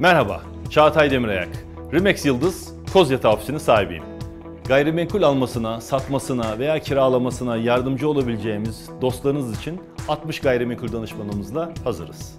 Merhaba, Çağatay Demirayak. Remax Yıldız, Kozyatağı ofisinin sahibiyim. Gayrimenkul almasına, satmasına veya kiralamasına yardımcı olabileceğimiz dostlarınız için 60 gayrimenkul danışmanımızla hazırız.